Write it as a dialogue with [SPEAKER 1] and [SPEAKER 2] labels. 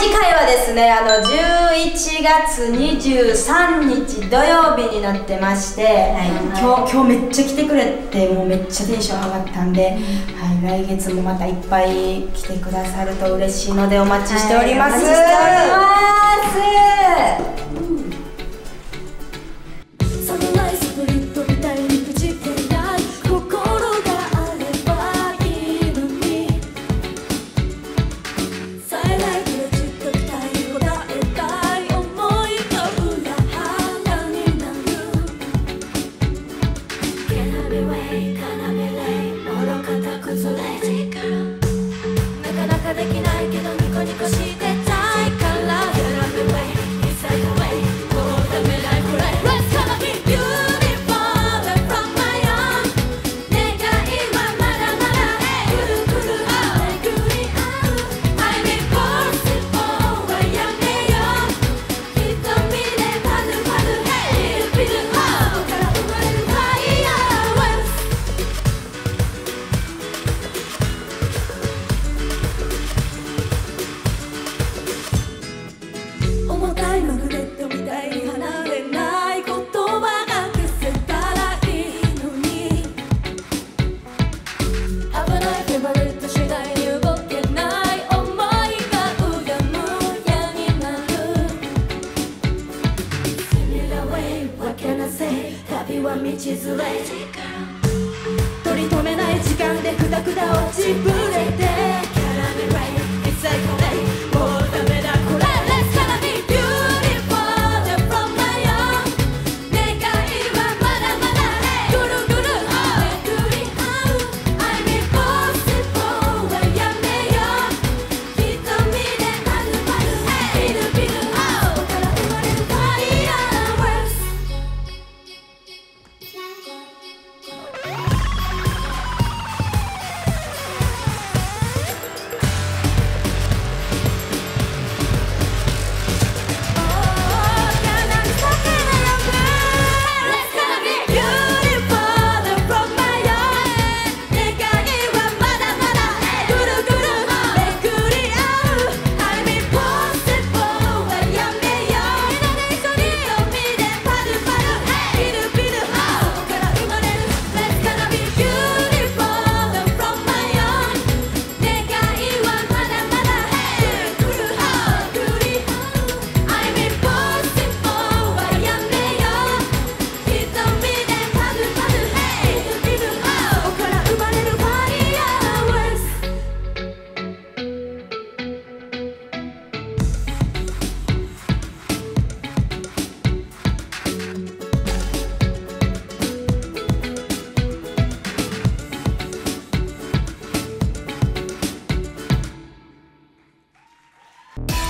[SPEAKER 1] 次回はですねあの11月23日土曜日になってまして、はい、今日今日めっちゃ来てくれてもうめっちゃテンション上がったんで、うん、はい、来月もまたいっぱい来てくださると嬉しいのでお待ちしております、はい、お待ちしております looking for. は道連れ。取り留めない時間でくだくだ落ちぶ you